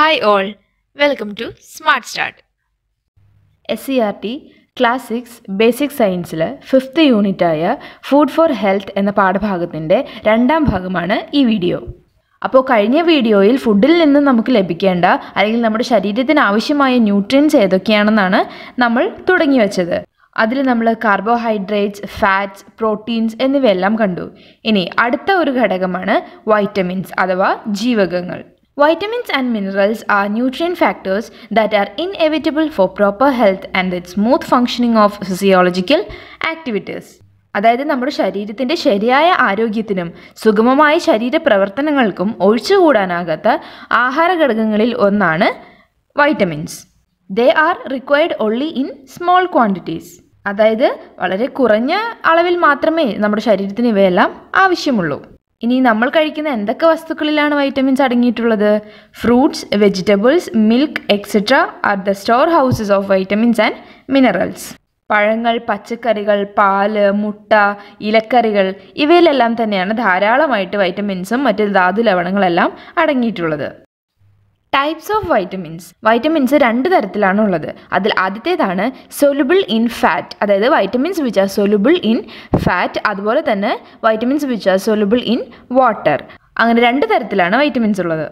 Hi all welcome to smart start S C R T class six basic സയൻസിൽ fifth യൂണിറ്റായ food for health എന്ന പാഠഭാഗത്തിന്റെ രണ്ടാം ഭാഗമാണ് ഈ വീഡിയോ അപ്പോൾ കഴിഞ്ഞ വീഡിയോയിൽ ഫുഡിൽ നിന്ന് നമുക്ക് ലഭിക്കേണ്ട അല്ലെങ്കിൽ നമ്മുടെ ശരീരത്തിന് ആവശ്യമായ ന്യൂട്രിയൻസ് ഏതൊക്കെയാണെന്നാണ് നമ്മൾ തുടങ്ങി വെച്ചത്. അതിൽ നമ്മൾ കാർബോഹൈഡ്രേറ്റ്സ് ഫാറ്റ്സ് പ്രോട്ടീൻസ് എന്നിവയെല്ലാം കണ്ടു. ഇനി അടുത്ത ഒരു ഘടകമാണ് വൈറ്റമിൻസ് അഥവാ ജീവകങ്ങൾ. Vitamins and minerals are nutrient factors that are inevitable for proper health and the smooth functioning of physiological activities. അതായത് നമ്മുടെ ശരീരത്തിന്റെ ശരിയായ ആരോഗ്യത്തിനും സുഗമമായ ശരീര പ്രവർത്തനങ്ങൾക്കും ഒഴിച്ചുകൂടാനാകാത്ത ആഹാര ഘടകങ്ങളിൽ ഒന്നാണ് vitamins they are required only in small quantities അതായത് വളരെ കുറഞ്ഞ അളവിൽ മാത്രമേ നമ്മുടെ ശരീരത്തിന് ഇവയെല്ലാം ആവശ്യമുള്ളൂ. ഇനി നമ്മൾ കഴിക്കുന്ന എന്തൊക്കെ വസ്തുക്കളിലാണ് vitamins അടങ്ങിയിട്ടുള്ളത്? Fruits vegetables milk etcetera are the storehouses of vitamins and minerals പഴങ്ങൾ പച്ചക്കറികൾ പാൽ മുട്ട ഇലക്കറികൾ ഇവയിലെല്ലാം തന്നെയാണ് ധാരാളമായിട്ട് വൈറ്റമിൻസും മറ്റ് ധാതു ലവണങ്ങളെല്ലാം അടങ്ങിയിട്ടുള്ളത്. ടൈപ്സ് ഓഫ് വൈറ്റമിൻസ് വൈറ്റമിൻസ് രണ്ട് തരത്തിലാണ് ഉള്ളത് അതിൽ ആദ്യത്തേതാണ് സൊലുബിൾ ഇൻ ഫാറ്റ് അതായത് vitamins which are soluble in fat അതുപോലെ തന്നെ vitamins which are soluble in water അങ്ങനെ രണ്ട് തരത്തിലാണ് വൈറ്റമിൻസ് ഉള്ളത്.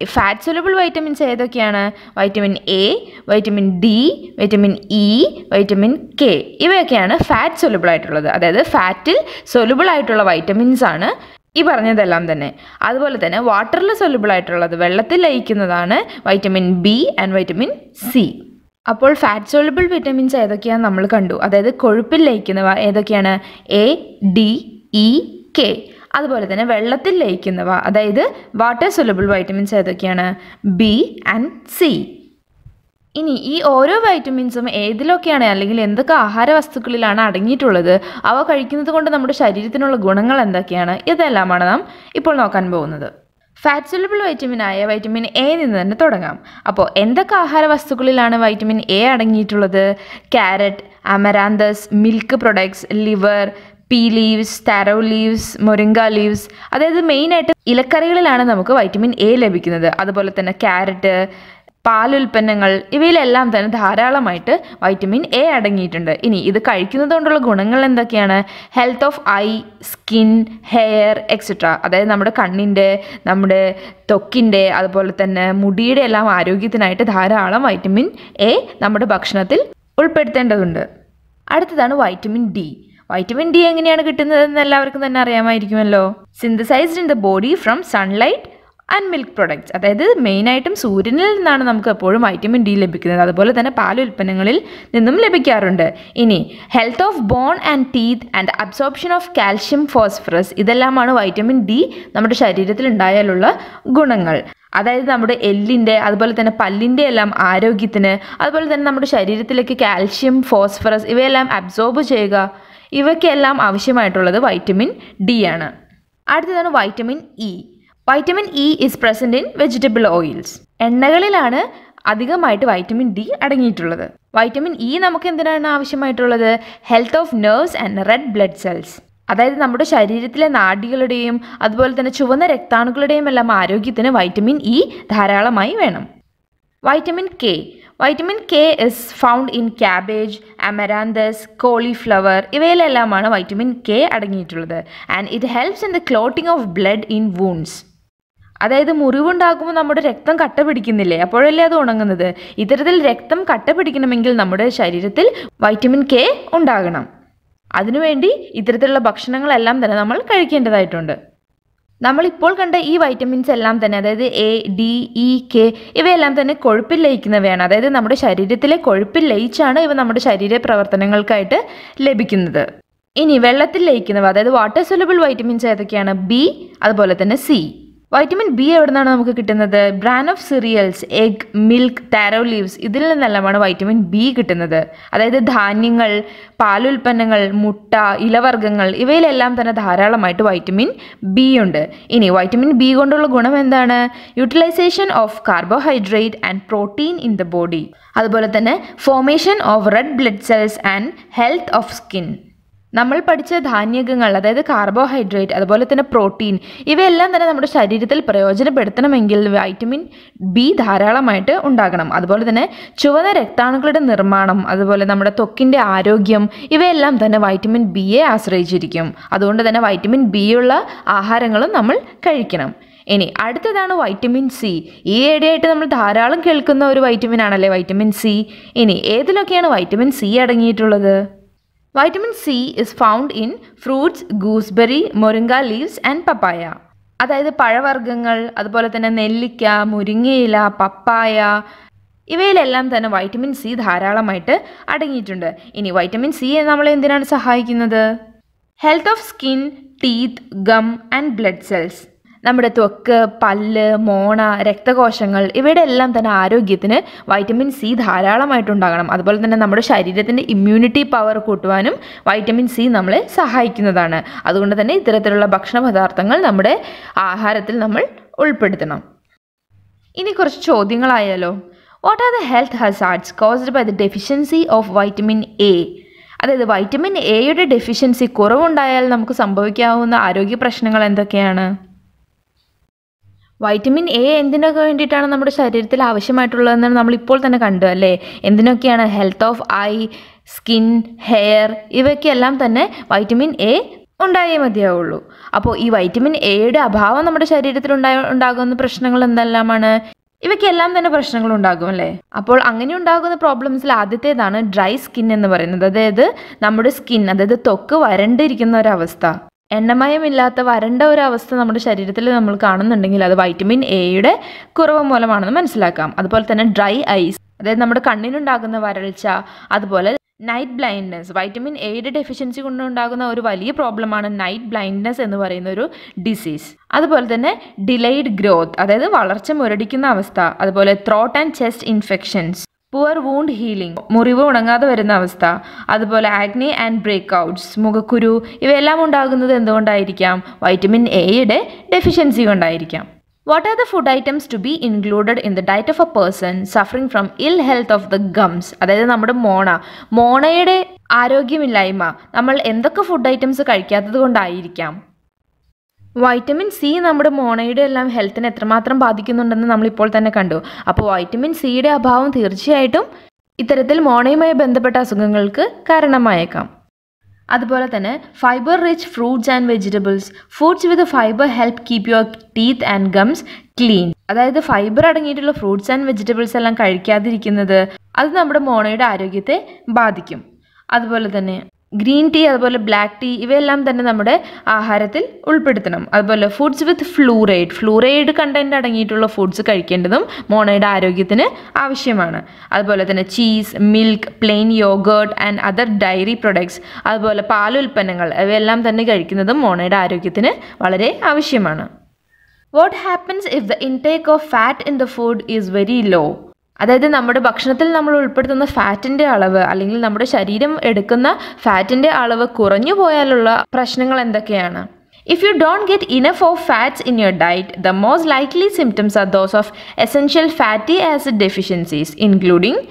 ഫാറ്റ് സൊലുബിൾ വൈറ്റമിൻസ് ഏതൊക്കെയാണ്? Vitamin A vitamin D vitamin E vitamin K ഇവയൊക്കെയാണ് ഫാറ്റ് സൊലുബിൾ ആയിട്ടുള്ളത്. അതായത് ഫാറ്റിൽ സൊലുബിൾ ആയിട്ടുള്ള വൈറ്റമിൻസ് ആണ് ഈ പറഞ്ഞതെല്ലാം തന്നെ. അതുപോലെ തന്നെ വാട്ടറിൽ സൊല്ലുബിൾ ആയിട്ടുള്ളത് വെള്ളത്തിൽ ലയിക്കുന്നതാണ് vitamin B and vitamin C അപ്പോൾ ഫാറ്റ് സോളുബിൾ വിറ്റമിൻസ് ഏതൊക്കെയാണെന്ന് നമ്മൾ കണ്ടു. അതായത് കൊഴുപ്പിൽ ലയിക്കുന്നവ ഏതൊക്കെയാണ്? എ ഡി ഇ കെ അതുപോലെ തന്നെ വെള്ളത്തിൽ ലയിക്കുന്നവ. അതായത് വാട്ടർ സൊലുബിൾ വൈറ്റമിൻസ് ഏതൊക്കെയാണ്? ബി ആൻഡ് സി ഇനി ഈ ഓരോ വൈറ്റമിൻസും ഏതിലൊക്കെയാണ് അല്ലെങ്കിൽ എന്തൊക്കെ ആഹാര വസ്തുക്കളിലാണ് അടങ്ങിയിട്ടുള്ളത് അവ കഴിക്കുന്നത് കൊണ്ട് നമ്മുടെ ശരീരത്തിനുള്ള ഗുണങ്ങൾ എന്തൊക്കെയാണ് ഇതെല്ലാമാണ് നാം ഇപ്പോൾ നോക്കാൻ പോകുന്നത്. ഫാറ്റ് സൊലബിൾ വൈറ്റമിനായ വൈറ്റമിൻ എ നിന്ന് തന്നെ തുടങ്ങാം. അപ്പോൾ എന്തൊക്കെ ആഹാര വസ്തുക്കളിലാണ് vitamin A അടങ്ങിയിട്ടുള്ളത്? Carrot amaranthus milk products liver pea leaves taro leaves moringa leaves അതായത് മെയിനായിട്ട് ഇലക്കറികളിലാണ് നമുക്ക് വൈറ്റമിൻ എ ലഭിക്കുന്നത്. അതുപോലെ തന്നെ ക്യാരറ്റ് പാലുൽപ്പന്നങ്ങൾ ഇവയിലെല്ലാം തന്നെ ധാരാളമായിട്ട് വൈറ്റമിൻ എ അടങ്ങിയിട്ടുണ്ട്. ഇനി ഇത് കഴിക്കുന്നത് കൊണ്ടുള്ള ഗുണങ്ങൾ എന്തൊക്കെയാണ്? Health of eye skin hair etcetera അതായത് നമ്മുടെ കണ്ണിന്റെ നമ്മുടെ ത്വക്കിന്റെ അതുപോലെ തന്നെ മുടിയുടെ എല്ലാം ആരോഗ്യത്തിനായിട്ട് ധാരാളം വൈറ്റമിൻ എ നമ്മുടെ ഭക്ഷണത്തിൽ ഉൾപ്പെടുത്തേണ്ടതുണ്ട്. അടുത്തതാണ് വൈറ്റമിൻ ഡി. വൈറ്റമിൻ ഡി എങ്ങനെയാണ് കിട്ടുന്നതെന്ന് എല്ലാവർക്കും തന്നെ അറിയാമായിരിക്കുമല്ലോ. Synthesized in the body from sunlight and milk products അതായത് മെയിനായിട്ടും സൂര്യനിൽ നിന്നാണ് നമുക്ക് എപ്പോഴും വൈറ്റമിൻ ഡി ലഭിക്കുന്നത്. അതുപോലെ തന്നെ പാൽ ഉൽപ്പന്നങ്ങളിൽ നിന്നും ലഭിക്കാറുണ്ട്. ഇനി health of bone and teeth and absorption of calcium phosphorus ഇതെല്ലാമാണ് വൈറ്റമിൻ ഡി നമ്മുടെ ശരീരത്തിൽ ഉണ്ടായാലുള്ള ഗുണങ്ങൾ. അതായത് നമ്മുടെ എല്ലിന്റെ അതുപോലെ തന്നെ പല്ലിന്റെ എല്ലാം ആരോഗ്യത്തിന് അതുപോലെ തന്നെ നമ്മുടെ ശരീരത്തിലേക്ക് കാൽഷ്യം ഫോസ്ഫറസ് ഇവയെല്ലാം അബ്സോർബ് ചെയ്യുക ഇവയ്ക്കെല്ലാം ആവശ്യമായിട്ടുള്ളത് വൈറ്റമിൻ ഡി ആണ്. അടുത്തതാണ് vitamin E vitamin E is present in vegetable oils എണ്ണകളിലാണ് അധികമായിട്ട് വൈറ്റമിൻ ഡി അടങ്ങിയിട്ടുള്ളത്. വൈറ്റമിൻ ഇ നമുക്ക് എന്തിനാണ് ആവശ്യമായിട്ടുള്ളത്? Health of nerves and red blood cells അതായത് നമ്മുടെ ശരീരത്തിലെ നാഡികളുടെയും അതുപോലെ തന്നെ ചുവന്ന രക്താണുക്കളുടെയും എല്ലാം ആരോഗ്യത്തിന് വൈറ്റമിൻ ഇ ധാരാളമായി വേണം. Vitamin K vitamin K is found in cabbage amaranthus cauliflower ഇവയിലെല്ലാമാണ് vitamin K അടങ്ങിയിട്ടുള്ളത്. And it helps in the clotting of blood in wounds അതായത് മുറിവുണ്ടാകുമ്പോൾ നമ്മുടെ രക്തം കട്ട പിടിക്കുന്നില്ലേ? അപ്പോഴല്ലേ അത് ഉണങ്ങുന്നത്. ഇത്തരത്തിൽ രക്തം കട്ട പിടിക്കണമെങ്കിൽ നമ്മുടെ ശരീരത്തിൽ വൈറ്റമിൻ കെ ഉണ്ടാകണം. അതിനുവേണ്ടി ഇത്തരത്തിലുള്ള ഭക്ഷണങ്ങളെല്ലാം തന്നെ നമ്മൾ കഴിക്കേണ്ടതായിട്ടുണ്ട്. നമ്മളിപ്പോൾ കണ്ട ഈ വൈറ്റമിൻസ് എല്ലാം തന്നെ അതായത് എ ഡി ഇ കെ ഇവയെല്ലാം തന്നെ കൊഴുപ്പിൽ ലയിക്കുന്നവയാണ്. അതായത് നമ്മുടെ ശരീരത്തിലെ കൊഴുപ്പിൽ ലയിച്ചാണ് ഇവ നമ്മുടെ ശരീര പ്രവർത്തനങ്ങൾക്കായിട്ട് ലഭിക്കുന്നത്. ഇനി വെള്ളത്തിൽ ലയിക്കുന്നവ അതായത് വാട്ടർ സൊലബിൾ വൈറ്റമിൻസ് ഏതൊക്കെയാണ്? ബി അതുപോലെ തന്നെ സി വൈറ്റമിൻ ബി എവിടെ നിന്നാണ് നമുക്ക് കിട്ടുന്നത്? Bran of cereals egg milk taro leaves ഇതിൽ നിന്നെല്ലാമാണ് വൈറ്റമിൻ ബി കിട്ടുന്നത്. അതായത് ധാന്യങ്ങൾ പാലുൽപ്പന്നങ്ങൾ മുട്ട ഇലവർഗങ്ങൾ ഇവയിലെല്ലാം തന്നെ ധാരാളമായിട്ട് വൈറ്റമിൻ ബി ഉണ്ട്. ഇനി വൈറ്റമിൻ ബി കൊണ്ടുള്ള ഗുണം എന്താണ്? Utilization of carbohydrate and protein in the body അതുപോലെ തന്നെ formation of red blood cells and health of skin നമ്മൾ പഠിച്ച ധാന്യകങ്ങൾ അതായത് കാർബോഹൈഡ്രേറ്റ് അതുപോലെ തന്നെ പ്രോട്ടീൻ ഇവയെല്ലാം തന്നെ നമ്മുടെ ശരീരത്തിൽ പ്രയോജനപ്പെടുത്തണമെങ്കിൽ വൈറ്റമിൻ ബി ധാരാളമായിട്ട് ഉണ്ടാകണം. അതുപോലെ തന്നെ ചുവന്ന രക്താണുക്കളുടെ നിർമ്മാണം അതുപോലെ നമ്മുടെ ത്വക്കിന്റെ ആരോഗ്യം ഇവയെല്ലാം തന്നെ വൈറ്റമിൻ ബിയെ ആശ്രയിച്ചിരിക്കും. അതുകൊണ്ട് തന്നെ വൈറ്റമിൻ ബി ഉള്ള ആഹാരങ്ങളും നമ്മൾ കഴിക്കണം. ഇനി അടുത്തതാണ് വൈറ്റമിൻ സി ഈ ഇടയായിട്ട് നമ്മൾ ധാരാളം കേൾക്കുന്ന ഒരു വൈറ്റമിൻ ആണല്ലേ വൈറ്റമിൻ സി ഇനി ഏതിലൊക്കെയാണ് vitamin C അടങ്ങിയിട്ടുള്ളത്? Vitamin C is found in fruits gooseberry moringa leaves and papaya അതായത് പഴവർഗങ്ങൾ അതുപോലെ തന്നെ നെല്ലിക്ക മുരിങ്ങയില പപ്പായ ഇവയിലെല്ലാം തന്നെ വൈറ്റമിൻ സി ധാരാളമായിട്ട് അടങ്ങിയിട്ടുണ്ട്. ഇനി വൈറ്റമിൻ സി നമ്മളെ എന്തിനാണ് സഹായിക്കുന്നത്? Health of skin teeth gum and blood cells നമ്മുടെ ത്വക്ക് പല്ല് മോണ രക്തകോശങ്ങൾ ഇവയുടെ എല്ലാം തന്നെ ആരോഗ്യത്തിന് വൈറ്റമിൻ സി ധാരാളമായിട്ടുണ്ടാകണം അതുപോലെ തന്നെ നമ്മുടെ ശരീരത്തിന്റെ ഇമ്മ്യൂണിറ്റി പവർ കൂട്ടുവാനും വൈറ്റമിൻ സി നമ്മളെ സഹായിക്കുന്നതാണ്. അതുകൊണ്ട് തന്നെ ഇത്തരത്തിലുള്ള ഭക്ഷണ പദാർത്ഥങ്ങൾ നമ്മുടെ ആഹാരത്തിൽ നമ്മൾ ഉൾപ്പെടുത്തണം. ഇനി കുറച്ച് ചോദ്യങ്ങളായാലോ? What are the health hazards caused by the deficiency of vitamin A അതായത് വൈറ്റമിൻ എയുടെ ഡെഫിഷ്യൻസി കുറവുണ്ടായാൽ നമുക്ക് സംഭവിക്കാവുന്ന ആരോഗ്യ പ്രശ്നങ്ങൾ എന്തൊക്കെയാണ്? വൈറ്റമിൻ എ എന്തിനൊക്കെ വേണ്ടിയിട്ടാണ് നമ്മുടെ ശരീരത്തിൽ ആവശ്യമായിട്ടുള്ളതെന്ന് നമ്മളിപ്പോൾ തന്നെ കണ്ടു അല്ലേ? എന്തിനൊക്കെയാണ് health of eye skin hair ഇവയ്ക്കെല്ലാം തന്നെ വൈറ്റമിൻ എ ഉണ്ടായേ മതിയാവുള്ളൂ. അപ്പോൾ ഈ വൈറ്റമിൻ എയുടെ അഭാവം നമ്മുടെ ശരീരത്തിൽ ഉണ്ടായ ഉണ്ടാകുന്ന പ്രശ്നങ്ങൾ എന്തെല്ലാമാണ്? ഇവയ്ക്കെല്ലാം തന്നെ പ്രശ്നങ്ങൾ ഉണ്ടാകും അല്ലേ? അപ്പോൾ അങ്ങനെ ഉണ്ടാകുന്ന പ്രോബ്ലംസിൽ ആദ്യത്തേതാണ് ഡ്രൈ സ്കിൻ എന്ന് പറയുന്നത്. അതായത് നമ്മുടെ സ്കിൻ അതായത് തൊക്ക് വരണ്ടിരിക്കുന്ന ഒരവസ്ഥ. എണ്ണമയമില്ലാത്ത വരണ്ട ഒരു അവസ്ഥ നമ്മുടെ ശരീരത്തിൽ നമ്മൾ കാണുന്നുണ്ടെങ്കിൽ അത് വൈറ്റമിൻ എയുടെ കുറവ് മൂലമാണെന്ന് മനസ്സിലാക്കാം. അതുപോലെ തന്നെ ഡ്രൈ ഐസ് അതായത് നമ്മുടെ കണ്ണിനുണ്ടാകുന്ന വരൾച്ച അതുപോലെ നൈറ്റ് ബ്ലൈൻഡ്നെസ് വൈറ്റമിൻ എയുടെ ഡെഫിഷ്യൻസി കൊണ്ടുണ്ടാകുന്ന ഒരു വലിയ പ്രോബ്ലമാണ് നൈറ്റ് ബ്ലൈൻഡ്നെസ് എന്ന് പറയുന്ന ഒരു ഡിസീസ് അതുപോലെ തന്നെ ഡിലൈഡ് ഗ്രോത്ത് അതായത് വളർച്ച മുരടിക്കുന്ന അവസ്ഥ അതുപോലെ throat and chest infections poor wound healing മുറിവ് ഉണങ്ങാതെ വരുന്ന അവസ്ഥ അതുപോലെ ആഗ്നി ആൻഡ് ബ്രേക്ക് ഔട്ട്സ് മുഖക്കുരു ഇവയെല്ലാം ഉണ്ടാകുന്നത് എന്തുകൊണ്ടായിരിക്കാം? വൈറ്റമിൻ എയുടെ ഡെഫിഷ്യൻസി കൊണ്ടായിരിക്കാം. What are the food items to be included in the diet of a person suffering from ill health of the gums അതായത് നമ്മുടെ മോണ. മോണയുടെ ആരോഗ്യമില്ലായ്മ. നമ്മൾ എന്തൊക്കെ ഫുഡ് ഐറ്റംസ് കഴിക്കാത്തത് കൊണ്ടായിരിക്കാം? വൈറ്റമിൻ സി നമ്മുടെ മോണയുടെ എല്ലാം ഹെൽത്തിനെ എത്രമാത്രം ബാധിക്കുന്നുണ്ടെന്ന് നമ്മളിപ്പോൾ തന്നെ കണ്ടു. അപ്പോൾ വൈറ്റമിൻ സിയുടെ അഭാവം തീർച്ചയായിട്ടും ഇത്തരത്തിൽ മോണയുമായി ബന്ധപ്പെട്ട അസുഖങ്ങൾക്ക് കാരണമായേക്കാം. അതുപോലെ തന്നെ fibre rich fruits and vegetables foods with fibre help keep your teeth and gums clean അതായത് ഫൈബർ അടങ്ങിയിട്ടുള്ള ഫ്രൂട്ട്സ് ആൻഡ് വെജിറ്റബിൾസ് എല്ലാം കഴിക്കാതിരിക്കുന്നത് അത് നമ്മുടെ മോണയുടെ ആരോഗ്യത്തെ ബാധിക്കും. അതുപോലെ തന്നെ ഗ്രീൻ ടീ അതുപോലെ ബ്ലാക്ക് ടീ ഇവയെല്ലാം തന്നെ നമ്മുടെ ആഹാരത്തിൽ ഉൾപ്പെടുത്തണം. അതുപോലെ foods with fluoride fluoride content അടങ്ങിയിട്ടുള്ള ഫുഡ്സ് കഴിക്കേണ്ടതും മോണയുടെ ആരോഗ്യത്തിന് ആവശ്യമാണ്. അതുപോലെ തന്നെ cheese milk plain yoghurt and other dairy products അതുപോലെ പാലുൽപ്പന്നങ്ങൾ ഇവയെല്ലാം തന്നെ കഴിക്കുന്നതും മോണയുടെ ആരോഗ്യത്തിന് വളരെ ആവശ്യമാണ്. What happens if the intake of fat in the food is very low അതായത് നമ്മുടെ ഭക്ഷണത്തിൽ നമ്മൾ ഉൾപ്പെടുത്തുന്ന ഫാറ്റിന്റെ അളവ് അല്ലെങ്കിൽ നമ്മുടെ ശരീരം എടുക്കുന്ന ഫാറ്റിന്റെ അളവ് കുറഞ്ഞു പോയാലുള്ള പ്രശ്നങ്ങൾ എന്തൊക്കെയാണ്? If you don't get enough of fats in your diet the most likely symptoms are those of essential fatty acid deficiencies including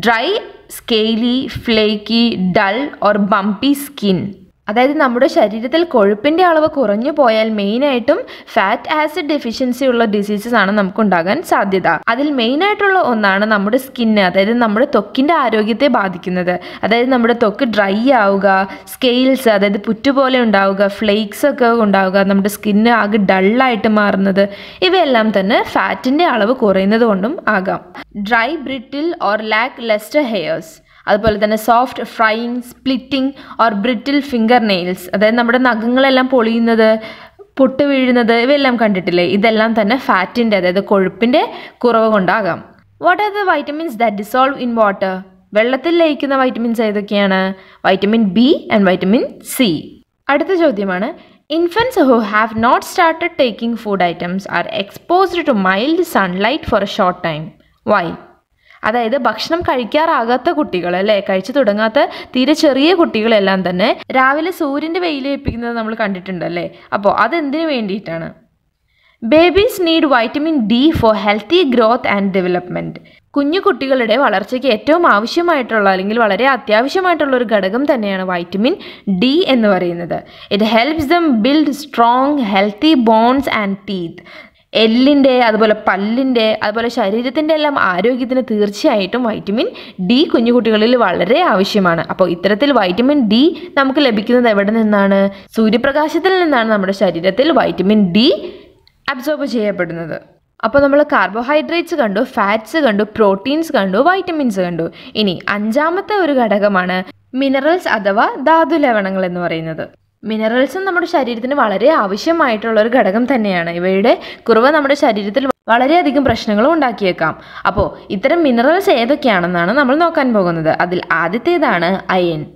dry scaly flaky dull or bumpy skin അതായത് നമ്മുടെ ശരീരത്തിൽ കൊഴുപ്പിന്റെ അളവ് കുറഞ്ഞു പോയാൽ മെയിനായിട്ടും ഫാറ്റ് ആസിഡ് ഡെഫിഷ്യൻസി ഉള്ള diseases ആണ് നമുക്ക് ഉണ്ടാകാൻ സാധ്യത. അതിൽ മെയിനായിട്ടുള്ള ഒന്നാണ് നമ്മുടെ സ്കിന്ന് അതായത് നമ്മുടെ ത്വക്കിന്റെ ആരോഗ്യത്തെ ബാധിക്കുന്നത്. അതായത് നമ്മുടെ ത്വക്ക് ഡ്രൈ ആവുക സ്കെയിൽസ് അതായത് പുറ്റുപോലെ ഉണ്ടാവുക ഫ്ലേക്സ് ഒക്കെ ഉണ്ടാവുക നമ്മുടെ സ്കിന്ന് ആകെ ഡള്ളായിട്ട് മാറുന്നത് ഇവയെല്ലാം തന്നെ ഫാറ്റിന്റെ അളവ് കുറയുന്നത് കൊണ്ടും ആകാം. Dry brittle or lack lustre hairs അതുപോലെ തന്നെ soft fraying splitting or brittle fingernails അതായത് നമ്മുടെ നഖങ്ങളെല്ലാം പൊളിയുന്നത് പൊട്ട് വീഴുന്നത് ഇവയെല്ലാം കണ്ടിട്ടില്ലേ? ഇതെല്ലാം തന്നെ ഫാറ്റിന്റെ അതായത് കൊഴുപ്പിന്റെ കുറവ് കൊണ്ടാകാം. What are the vitamins that dissolve in water വെള്ളത്തിൽ ലയിക്കുന്ന വൈറ്റമിൻസ് ഏതൊക്കെയാണ്? Vitamin B and vitamin C അടുത്ത ചോദ്യമാണ്. Infants who have not started taking food items are exposed to mild sunlight for a short time why അതായത് ഭക്ഷണം കഴിക്കാറാകാത്ത കുട്ടികൾ അല്ലേ? കഴിച്ചു തുടങ്ങാത്ത തീരെ ചെറിയ കുട്ടികളെല്ലാം തന്നെ രാവിലെ സൂര്യന്റെ വെയിലേൽപ്പിക്കുന്നത് നമ്മൾ കണ്ടിട്ടുണ്ടല്ലേ അപ്പോൾ അതെന്തിനു വേണ്ടിയിട്ടാണ്? Babies need vitamin D for healthy growth and development കുഞ്ഞു കുട്ടികളുടെ വളർച്ചയ്ക്ക് ഏറ്റവും ആവശ്യമായിട്ടുള്ള അല്ലെങ്കിൽ വളരെ അത്യാവശ്യമായിട്ടുള്ള ഒരു ഘടകം തന്നെയാണ് വൈറ്റമിൻ ഡി എന്ന് പറയുന്നത്. It helps them build strong healthy bones and teeth എല്ലിന്റെ അതുപോലെ പല്ലിന്റെ അതുപോലെ ശരീരത്തിന്റെ എല്ലാം ആരോഗ്യത്തിന് തീർച്ചയായിട്ടും വൈറ്റമിൻ ഡി കുഞ്ഞുകുട്ടികളിൽ വളരെ ആവശ്യമാണ്. അപ്പോൾ ഇത്തരത്തിൽ വൈറ്റമിൻ ഡി നമുക്ക് ലഭിക്കുന്നത് എവിടെ നിന്നാണ്? സൂര്യപ്രകാശത്തിൽ നിന്നാണ് നമ്മുടെ ശരീരത്തിൽ വൈറ്റമിൻ ഡി അബ്സോർബ് ചെയ്യപ്പെടുന്നത്. അപ്പോൾ നമ്മൾ കാർബോഹൈഡ്രേറ്റ്സ് കണ്ടു ഫാറ്റ്സ് കണ്ടു പ്രോട്ടീൻസ് കണ്ടു വൈറ്റമിൻസ് കണ്ടു. ഇനി അഞ്ചാമത്തെ ഒരു ഘടകമാണ് മിനറൽസ് അഥവാ ധാതു ലവണങ്ങൾ എന്ന് പറയുന്നത്. മിനറൽസും നമ്മുടെ ശരീരത്തിന് വളരെ ആവശ്യമായിട്ടുള്ള ഒരു ഘടകം തന്നെയാണ്. ഇവയുടെ കുറവ് നമ്മുടെ ശരീരത്തിൽ വളരെയധികം പ്രശ്നങ്ങളും ഉണ്ടാക്കിയേക്കാം. അപ്പോൾ ഇത്തരം മിനറൽസ് ഏതൊക്കെയാണെന്നാണ് നമ്മൾ നോക്കാൻ പോകുന്നത്. അതിൽ ആദ്യത്തേതാണ് അയൺ.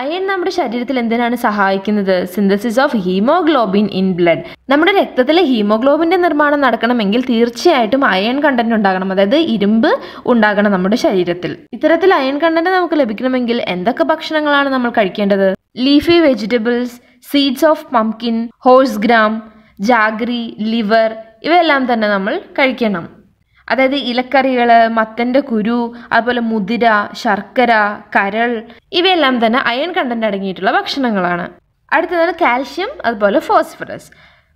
അയൺ നമ്മുടെ ശരീരത്തിൽ എന്തിനാണ് സഹായിക്കുന്നത്? Synthesis of haemoglobin in blood നമ്മുടെ രക്തത്തിലെ ഹീമോഗ്ലോബിന്റെ നിർമ്മാണം നടക്കണമെങ്കിൽ തീർച്ചയായിട്ടും അയൺ കണ്ടന്റ് ഉണ്ടാകണം. അതായത് ഇരുമ്പ് ഉണ്ടാകണം നമ്മുടെ ശരീരത്തിൽ. ഇത്തരത്തിൽ അയൺ കണ്ടന്റ് നമുക്ക് ലഭിക്കണമെങ്കിൽ എന്തൊക്കെ ഭക്ഷണങ്ങളാണ് നമ്മൾ കഴിക്കേണ്ടത്? Leafy vegetables seeds of pumpkin horse gram jaggery liver ഇവയെല്ലാം തന്നെ നമ്മൾ കഴിക്കണം. അതായത് ഇലക്കറികൾ മത്തന്റെ കുരു അതുപോലെ മുതിര ശർക്കര കരൾ ഇവയെല്ലാം തന്നെ അയൺ കണ്ടന്റ് അടങ്ങിയിട്ടുള്ള ഭക്ഷണങ്ങളാണ്. അടുത്തതാണ് കാൽഷ്യം അതുപോലെ phosphorus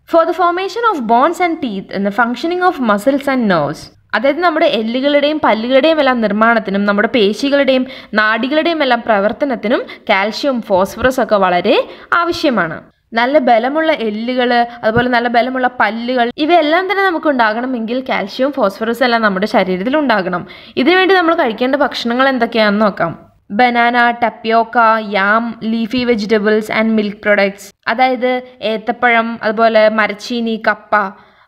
for the formation of bones and teeth എന്ന functioning of muscles and nerves അതായത് നമ്മുടെ എല്ലുകളുടെയും പല്ലുകളുടെയും എല്ലാം നിർമ്മാണത്തിനും നമ്മുടെ പേശികളുടെയും നാടികളുടെയും എല്ലാം പ്രവർത്തനത്തിനും കാൽഷ്യവും ഫോസ്ഫറസ് ഒക്കെ വളരെ ആവശ്യമാണ്. നല്ല ബലമുള്ള എല്ലുകൾ അതുപോലെ നല്ല ബലമുള്ള പല്ലുകൾ ഇവയെല്ലാം തന്നെ നമുക്ക് ഉണ്ടാകണമെങ്കിൽ കാൽഷ്യവും ഫോസ്ഫറസ് എല്ലാം നമ്മുടെ ശരീരത്തിൽ ഉണ്ടാകണം. ഇതിനുവേണ്ടി നമ്മൾ കഴിക്കേണ്ട ഭക്ഷണങ്ങൾ എന്തൊക്കെയാണെന്ന് നോക്കാം. Banana tapioca yam leafy vegetables and milk products. അതായത് ഏത്തപ്പഴം അതുപോലെ മരച്ചീനി കപ്പ.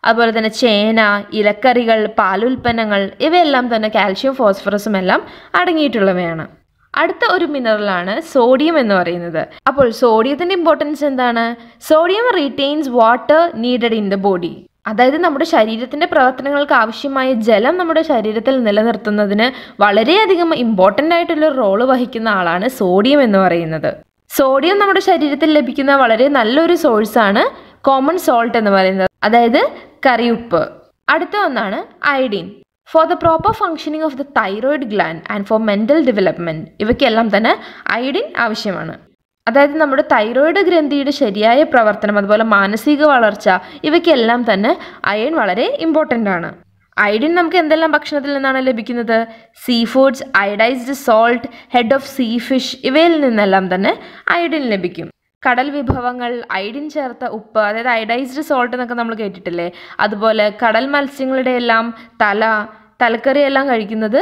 അതുപോലെ തന്നെ ചേന ഇലക്കറികൾ പാലുൽപ്പന്നങ്ങൾ ഇവയെല്ലാം തന്നെ കാൽഷ്യം ഫോസ്ഫറസും എല്ലാം അടങ്ങിയിട്ടുള്ളവയാണ്. അടുത്ത ഒരു മിനറലാണ് സോഡിയം എന്ന് പറയുന്നത്. അപ്പോൾ സോഡിയത്തിന്റെ ഇമ്പോർട്ടൻസ് എന്താണ്? Sodium retains water needed in the body അതായത് നമ്മുടെ ശരീരത്തിന്റെ പ്രവർത്തനങ്ങൾക്ക് ആവശ്യമായ ജലം നമ്മുടെ ശരീരത്തിൽ നിലനിർത്തുന്നതിന് വളരെയധികം ഇമ്പോർട്ടന്റ് ആയിട്ടുള്ള റോൾ വഹിക്കുന്ന ആളാണ് സോഡിയം എന്ന് പറയുന്നത്. സോഡിയം നമ്മുടെ ശരീരത്തിൽ ലഭിക്കുന്ന വളരെ നല്ലൊരു സോഴ്സാണ് കോമൺ സോൾട്ട് എന്ന് പറയുന്നത്. അതായത് കറിയുപ്പ്. അടുത്ത ഒന്നാണ് iodine. For the proper functioning of the thyroid gland and for mental development ഇവയ്ക്കെല്ലാം തന്നെ അയഡിൻ ആവശ്യമാണ്. അതായത് നമ്മുടെ തൈറോയിഡ് ഗ്രന്ഥിയുടെ ശരിയായ പ്രവർത്തനം അതുപോലെ മാനസിക വളർച്ച ഇവയ്ക്കെല്ലാം തന്നെ അയൺ വളരെ ഇമ്പോർട്ടന്റ് ആണ്. അയഡിൻ നമുക്ക് എന്തെല്ലാം ഭക്ഷണത്തിൽ നിന്നാണ് ലഭിക്കുന്നത്? Sea foods iodised salt head of sea fish ഇവയിൽ നിന്നെല്ലാം തന്നെ അയഡിൻ ലഭിക്കും. കടൽ വിഭവങ്ങൾ ഐഡിൻ ചേർത്ത ഉപ്പ് അതായത് ഐഡൈസ്ഡ് സോൾട്ട് എന്നൊക്കെ നമ്മൾ കേട്ടിട്ടില്ലേ? അതുപോലെ കടൽ മത്സ്യങ്ങളുടെ എല്ലാം തല തലക്കറി എല്ലാം കഴിക്കുന്നത്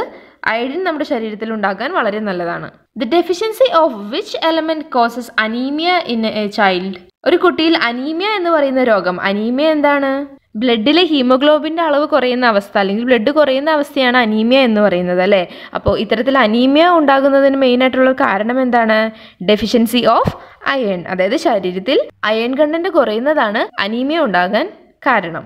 ഐഡിൻ നമ്മുടെ ശരീരത്തിൽ ഉണ്ടാക്കാൻ വളരെ നല്ലതാണ്. The deficiency of which element causes anaemia in a child ഒരു കുട്ടിയിൽ അനീമിയ എന്ന് പറയുന്ന രോഗം അനീമിയ എന്താണ്? ബ്ലഡിലെ ഹീമോഗ്ലോബിന്റെ അളവ് കുറയുന്ന അവസ്ഥ അല്ലെങ്കിൽ ബ്ലഡ് കുറയുന്ന അവസ്ഥയാണ് അനീമിയ എന്ന് പറയുന്നത് അല്ലേ? അപ്പോൾ ഇത്തരത്തിൽ അനീമിയ ഉണ്ടാകുന്നതിന് മെയിൻ ആയിട്ടുള്ള കാരണം എന്താണ്? ഡെഫിഷ്യൻസി ഓഫ് അയൺ അതായത് ശരീരത്തിൽ അയൺ കണ്ടന്റ് കുറയുന്നതാണ് അനീമിയ ഉണ്ടാകാൻ കാരണം.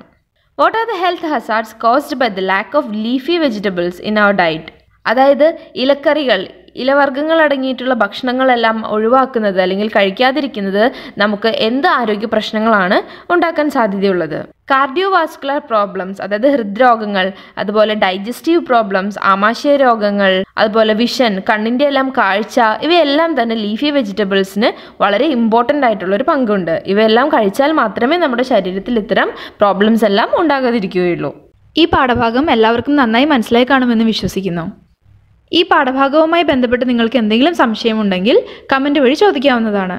What are the health hazards caused by the lack of leafy vegetables in our diet അതായത് ഇലക്കറികൾ ഇലവർഗങ്ങൾ അടങ്ങിയിട്ടുള്ള ഭക്ഷണങ്ങളെല്ലാം ഒഴിവാക്കുന്നത് അല്ലെങ്കിൽ കഴിക്കാതിരിക്കുന്നത് നമുക്ക് എന്ത് ആരോഗ്യ പ്രശ്നങ്ങളാണ് ഉണ്ടാക്കാൻ സാധ്യതയുള്ളത്? കാർഡിയോവാസ്കുലർ പ്രോബ്ലംസ് അതായത് ഹൃദ്രോഗങ്ങൾ അതുപോലെ ഡൈജസ്റ്റീവ് പ്രോബ്ലംസ് ആമാശയ രോഗങ്ങൾ അതുപോലെ വിഷൻ കണ്ണിന്റെ എല്ലാം കാഴ്ച ഇവയെല്ലാം തന്നെ ലീഫി വെജിറ്റബിൾസിന് വളരെ ഇമ്പോർട്ടന്റ് ആയിട്ടുള്ള ഒരു പങ്കുണ്ട്. ഇവയെല്ലാം കഴിച്ചാൽ മാത്രമേ നമ്മുടെ ശരീരത്തിൽ ഇത്തരം പ്രോബ്ലംസ് എല്ലാം ഉണ്ടാകാതിരിക്കുകയുള്ളൂ. ഈ പാഠഭാഗം എല്ലാവർക്കും നന്നായി മനസ്സിലായി കാണുമെന്ന് വിശ്വസിക്കുന്നു. ഈ പാഠഭാഗവുമായി ബന്ധപ്പെട്ട് നിങ്ങൾക്ക് എന്തെങ്കിലും സംശയമുണ്ടെങ്കിൽ കമന്റ് വഴി ചോദിക്കാവുന്നതാണ്.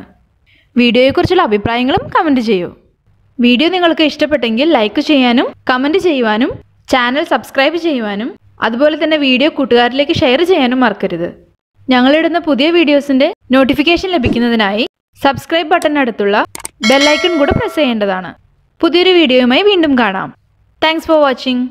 വീഡിയോയെക്കുറിച്ചുള്ള അഭിപ്രായങ്ങളും കമന്റ് ചെയ്യൂ. വീഡിയോ നിങ്ങൾക്ക് ഇഷ്ടപ്പെട്ടെങ്കിൽ ലൈക്ക് ചെയ്യാനും കമന്റ് ചെയ്യുവാനും ചാനൽ സബ്സ്ക്രൈബ് ചെയ്യുവാനും അതുപോലെ തന്നെ വീഡിയോ കൂട്ടുകാരിലേക്ക് ഷെയർ ചെയ്യാനും മറക്കരുത്. ഞങ്ങളിടുന്ന പുതിയ വീഡിയോസിന്റെ നോട്ടിഫിക്കേഷൻ ലഭിക്കുന്നതിനായി സബ്സ്ക്രൈബ് ബട്ടണിനടുത്തുള്ള ബെല്ലൈക്കൺ കൂടെ പ്രസ് ചെയ്യേണ്ടതാണ്. പുതിയൊരു വീഡിയോയുമായി വീണ്ടും കാണാം. Thanks for watching